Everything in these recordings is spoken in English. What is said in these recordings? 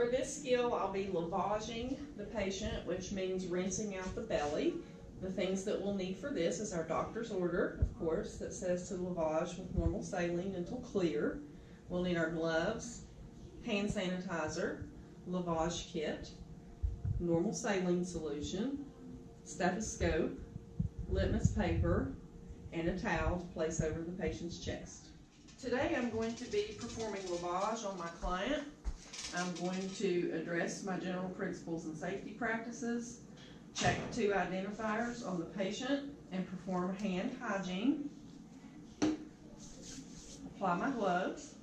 For this skill, I'll be lavaging the patient, which means rinsing out the belly. The things that we'll need for this is our doctor's order, of course, that says to lavage with normal saline until clear. We'll need our gloves, hand sanitizer, lavage kit, normal saline solution, stethoscope, litmus paper, and a towel to place over the patient's chest. Today I'm going to be performing lavage on my client. I'm going to address my general principles and safety practices, check two identifiers on the patient, and perform hand hygiene. Apply my gloves.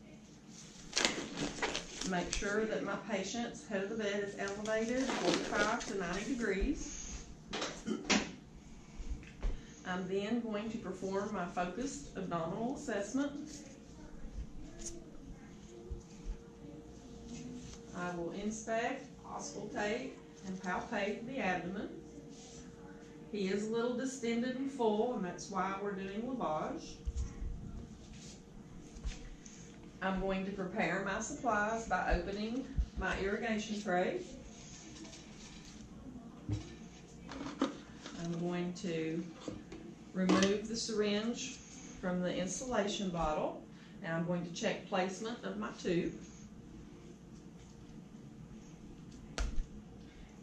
Make sure that my patient's head of the bed is elevated 45 to 90 degrees. I'm then going to perform my focused abdominal assessment. I will inspect, auscultate, and palpate the abdomen. He is a little distended and full, and that's why we're doing lavage. I'm going to prepare my supplies by opening my irrigation tray. I'm going to remove the syringe from the insulation bottle and I'm going to check placement of my tube.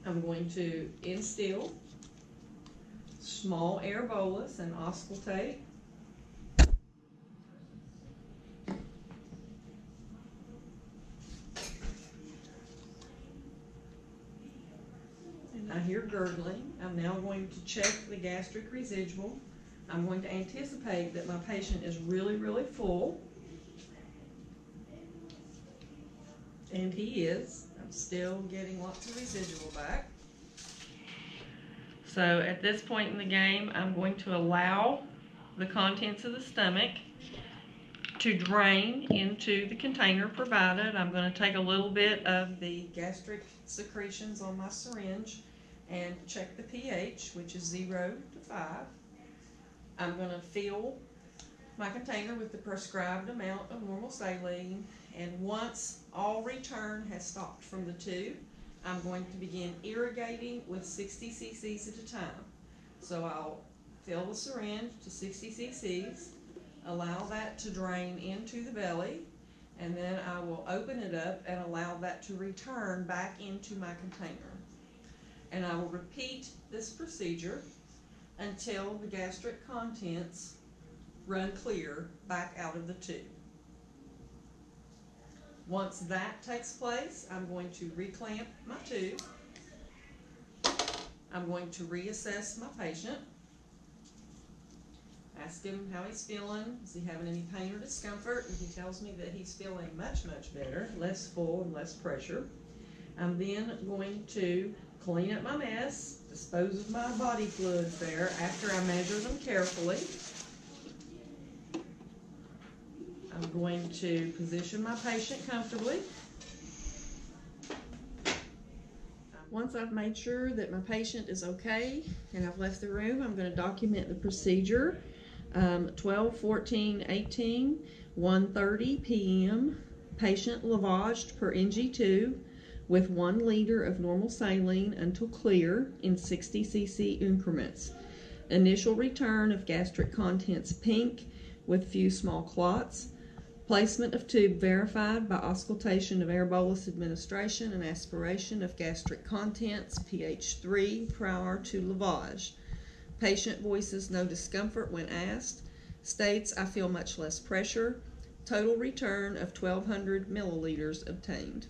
I'm going to instill small air bolus and auscultate. And I hear gurgling. I'm now going to check the gastric residual. I'm going to anticipate that my patient is really, really full. And he is. I'm still getting lots of residual back. So at this point in the game, I'm going to allow the contents of the stomach to drain into the container provided. I'm going to take a little bit of the gastric secretions on my syringe and check the pH, which is 0 to 5. I'm going to fill my container with the prescribed amount of normal saline and once all return has stopped from the tube, I'm going to begin irrigating with 60 cc's at a time. So I'll fill the syringe to 60 cc's, allow that to drain into the belly, and then I will open it up and allow that to return back into my container. And I will repeat this procedure until the gastric contents run clear back out of the tube. Once that takes place, I'm going to reclamp my tube. I'm going to reassess my patient. Ask him how he's feeling. Is he having any pain or discomfort? If he tells me that he's feeling much, much better, less full and less pressure, I'm then going to clean up my mess, dispose of my body fluids there after I measure them carefully. I'm going to position my patient comfortably. Once I've made sure that my patient is okay and I've left the room, I'm going to document the procedure. Um, 12, 14, 18, 1.30 p.m. Patient lavaged per NG tube with one liter of normal saline until clear in 60 cc increments. Initial return of gastric contents pink with few small clots. Placement of tube verified by auscultation of air bolus administration and aspiration of gastric contents, pH 3, prior to lavage. Patient voices no discomfort when asked. States I feel much less pressure. Total return of 1200 milliliters obtained.